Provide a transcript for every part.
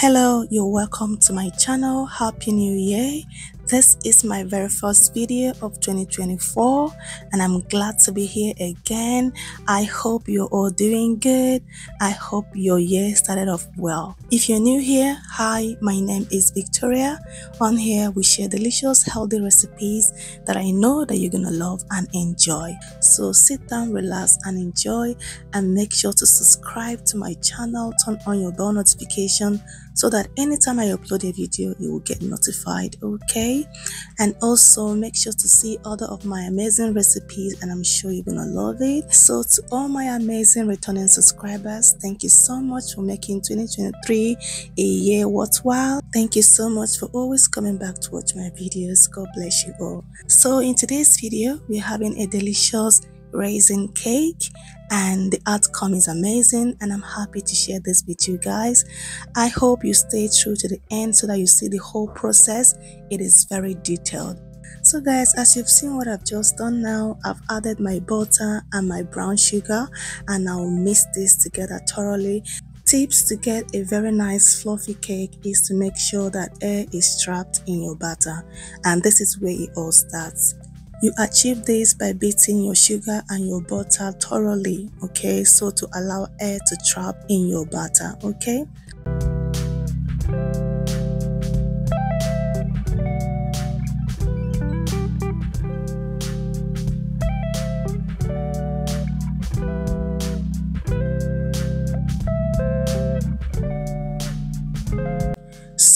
Hello, you're welcome to my channel. Happy New Year. This is my very first video of 2024 and I'm glad to be here again. I hope you're all doing good. I hope your year started off well. If you're new here, hi, my name is Victoria. On here, we share delicious, healthy recipes that I know that you're gonna love and enjoy. So sit down, relax and enjoy and make sure to subscribe to my channel, turn on your bell notification so that anytime I upload a video, you will get notified, okay? And also make sure to see other of my amazing recipes and I'm sure you're gonna love it. So to all my amazing returning subscribers, thank you so much for making 2023 a year worthwhile. Thank you so much for always coming back to watch my videos. God bless you all. So in today's video, we're having a delicious raisin cake and the outcome is amazing and I'm happy to share this with you guys. I hope you stay true to the end so that you see the whole process. It is very detailed. So guys, as you've seen what I've just done now, I've added my butter and my brown sugar and I'll mix this together thoroughly. Tips to get a very nice fluffy cake is to make sure that air is trapped in your batter and this is where it all starts. You achieve this by beating your sugar and your butter thoroughly, okay? So to allow air to trap in your batter, okay?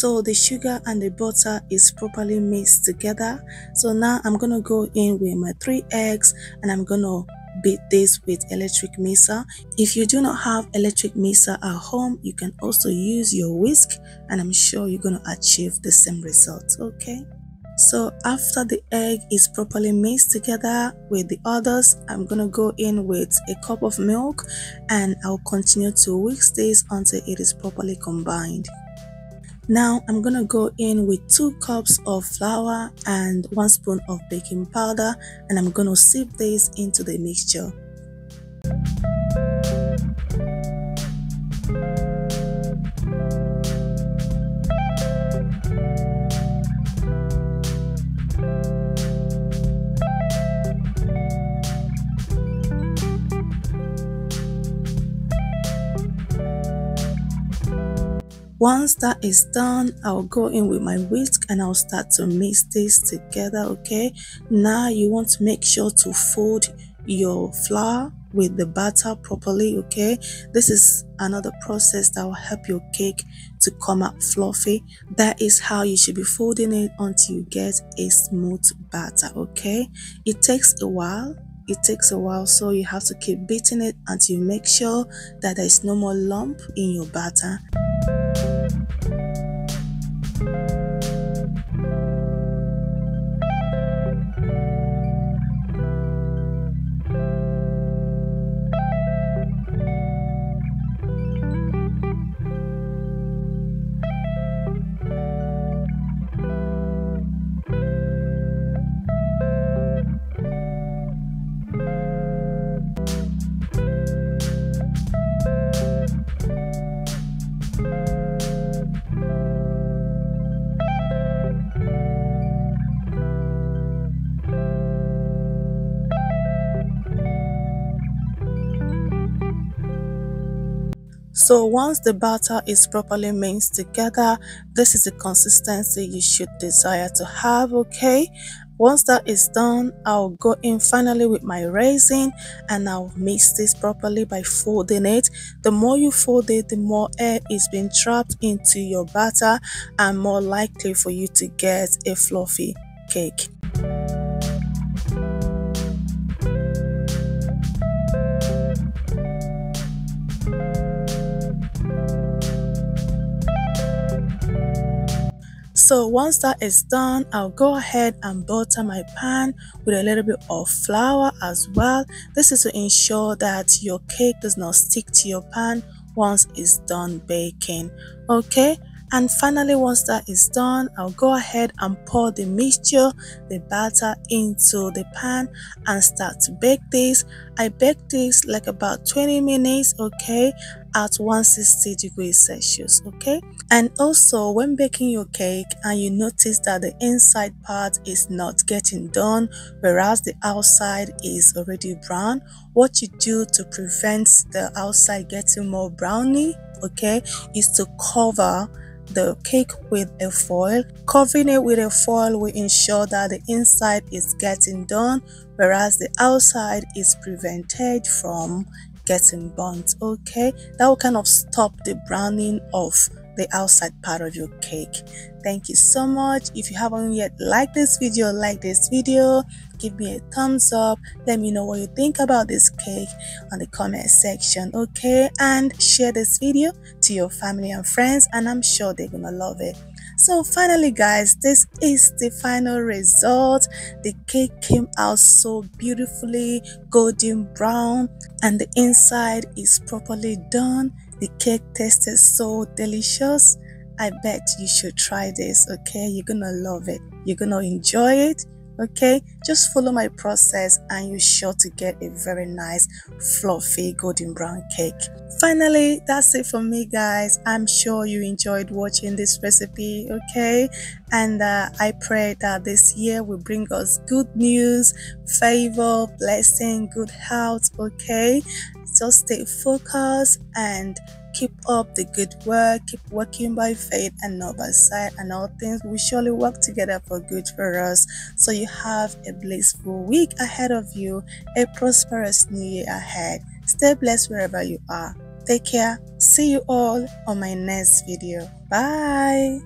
So the sugar and the butter is properly mixed together. So now i'm gonna go in with my three eggs and i'm gonna beat this with electric mixer. If you do not have electric mixer at home you can also use your whisk and i'm sure you're gonna achieve the same result okay? So after the egg is properly mixed together with the others, I'm gonna go in with a cup of milk and I'll continue to whisk this until it is properly combined. Now I'm gonna go in with 2 cups of flour and 1 spoon of baking powder and I'm gonna sieve this into the mixture. Once that is done, I'll go in with my whisk and I'll start to mix this together, okay? Now you want to make sure to fold your flour with the batter properly, okay? This is another process that will help your cake to come out fluffy. That is how you should be folding it until you get a smooth batter, okay? It takes a while it takes a while so you have to keep beating it until you make sure that there is no more lump in your batter So once the batter is properly mixed together, this is the consistency you should desire to have, okay? Once that is done, I'll go in finally with my raisin and I'll mix this properly by folding it. The more you fold it, the more air is being trapped into your batter and more likely for you to get a fluffy cake. So once that is done, I'll go ahead and butter my pan with a little bit of flour as well. This is to ensure that your cake does not stick to your pan once it's done baking. Okay, and finally once that is done i'll go ahead and pour the mixture the batter into the pan and start to bake this i bake this like about 20 minutes okay at 160 degrees celsius okay and also when baking your cake and you notice that the inside part is not getting done whereas the outside is already brown what you do to prevent the outside getting more brownie okay is to cover the cake with a foil. Covering it with a foil will ensure that the inside is getting done whereas the outside is prevented from getting burnt okay? That will kind of stop the browning of the outside part of your cake. Thank you so much. If you haven't yet liked this video like this video. Give me a thumbs up. Let me know what you think about this cake on the comment section okay? And share this video to your family and friends and i'm sure they're gonna love it so finally guys this is the final result. The cake came out so beautifully golden brown and the inside is properly done. The cake tasted so delicious. I bet you should try this okay? You're gonna love it. You're gonna enjoy it okay? Just follow my process and you're sure to get a very nice fluffy golden brown cake. Finally that's it for me guys. I'm sure you enjoyed watching this recipe okay? And uh, i pray that this year will bring us good news favor blessing good health okay? Just stay focused and keep up the good work, keep working by faith and not by sight, and all things will surely work together for good for us. So you have a blissful week ahead of you, a prosperous new year ahead. Stay blessed wherever you are. Take care. See you all on my next video. Bye.